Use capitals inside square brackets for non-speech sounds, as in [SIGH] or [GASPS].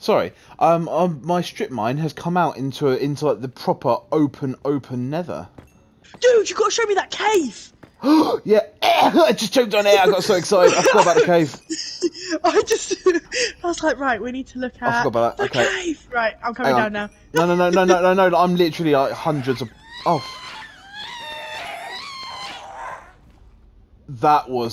Sorry. Um, um, my strip mine has come out into a, into like the proper open open nether. Dude, you gotta show me that cave! [GASPS] yeah, [LAUGHS] I just choked on air. I got so excited. I forgot about the cave. [LAUGHS] I just, [LAUGHS] I was like, right, we need to look at forgot about that, the okay. cave. Right, I'm coming down now. No, no, no, no, no, no, no. I'm literally like hundreds of. Oh. That was